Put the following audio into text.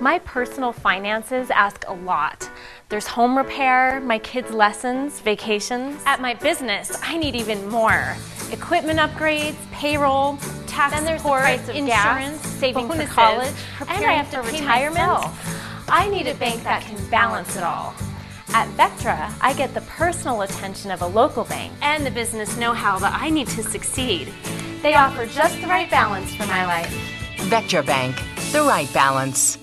My personal finances ask a lot. There's home repair, my kids' lessons, vacations. At my business, I need even more. Equipment upgrades, payroll, tax Then there's the price of insurance, gas, saving for college, college, and I have to for retirement. myself. I need a bank that can balance it all. At Vectra, I get the personal attention of a local bank and the business know-how that I need to succeed. They offer just the right balance for my life. Vectra Bank, the right balance.